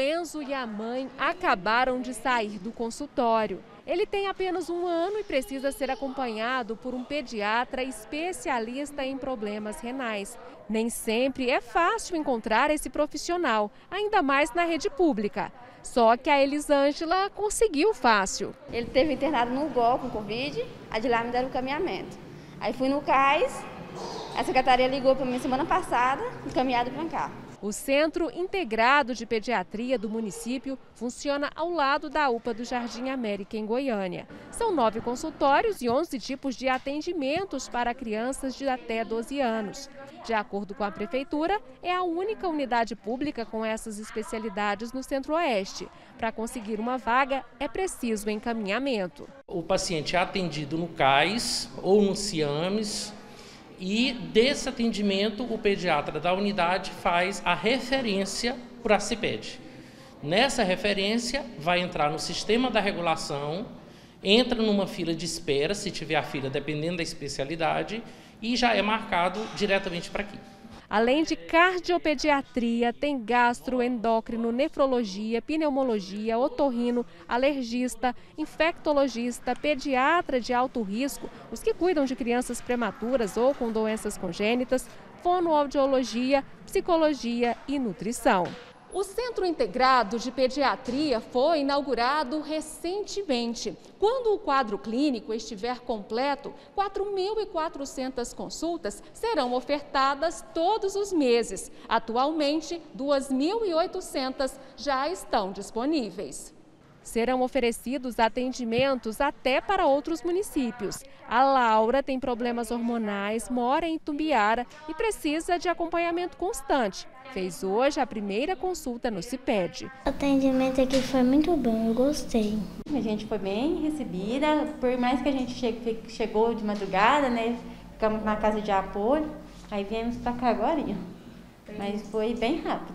Enzo e a mãe acabaram de sair do consultório. Ele tem apenas um ano e precisa ser acompanhado por um pediatra especialista em problemas renais. Nem sempre é fácil encontrar esse profissional, ainda mais na rede pública. Só que a Elisângela conseguiu fácil. Ele teve internado no GOL com Covid, a de lá me deram o caminhamento. Aí fui no CAIS, a secretaria ligou para mim semana passada, encaminhado para cá. O Centro Integrado de Pediatria do município funciona ao lado da UPA do Jardim América, em Goiânia. São nove consultórios e 11 tipos de atendimentos para crianças de até 12 anos. De acordo com a Prefeitura, é a única unidade pública com essas especialidades no Centro-Oeste. Para conseguir uma vaga, é preciso encaminhamento. O paciente é atendido no CAIS ou no CIAMES e desse atendimento o pediatra da unidade faz a referência para a CIPED. Nessa referência vai entrar no sistema da regulação, entra numa fila de espera, se tiver a fila dependendo da especialidade, e já é marcado diretamente para aqui. Além de cardiopediatria, tem gastroendócrino, nefrologia, pneumologia, otorrino, alergista, infectologista, pediatra de alto risco, os que cuidam de crianças prematuras ou com doenças congênitas, fonoaudiologia, psicologia e nutrição. O Centro Integrado de Pediatria foi inaugurado recentemente. Quando o quadro clínico estiver completo, 4.400 consultas serão ofertadas todos os meses. Atualmente, 2.800 já estão disponíveis. Serão oferecidos atendimentos até para outros municípios. A Laura tem problemas hormonais, mora em Tumbiara e precisa de acompanhamento constante. Fez hoje a primeira consulta no CIPED. O atendimento aqui foi muito bom, eu gostei. A gente foi bem recebida, por mais que a gente chegou de madrugada, né? Ficamos na casa de apoio, aí viemos para cá agora. Mas foi bem rápido.